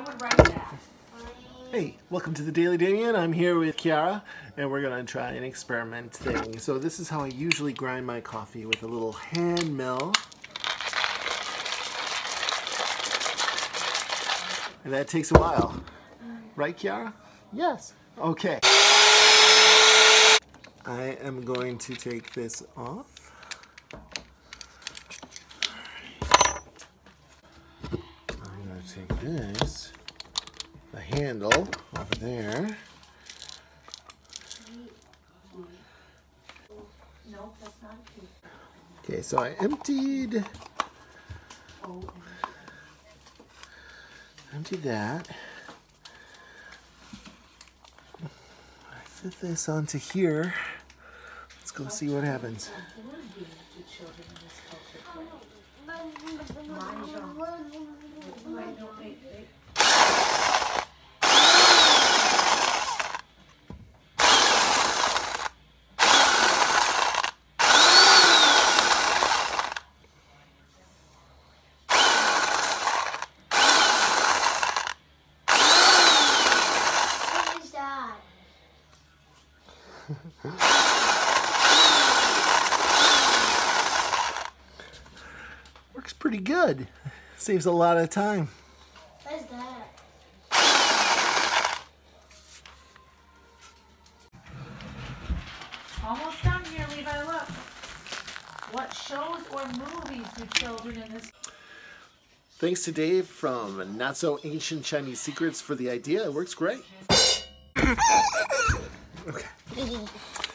I would write that. Hey, welcome to the Daily Damien. I'm here with Kiara, and we're gonna try an experiment thing. So this is how I usually grind my coffee with a little hand mill. And that takes a while. Right, Kiara? Yes. Okay. I am going to take this off. I'm going to take this, the handle over there. Okay, so I emptied empty that. I fit this onto here. Let's go see what happens. Wait, no, wait, wait. What is that? Works pretty good. Saves a lot of time. What is that? Almost done here, Levi, look. What shows or movies do children in this Thanks to Dave from Not So Ancient Chinese Secrets for the idea. It works great. Okay.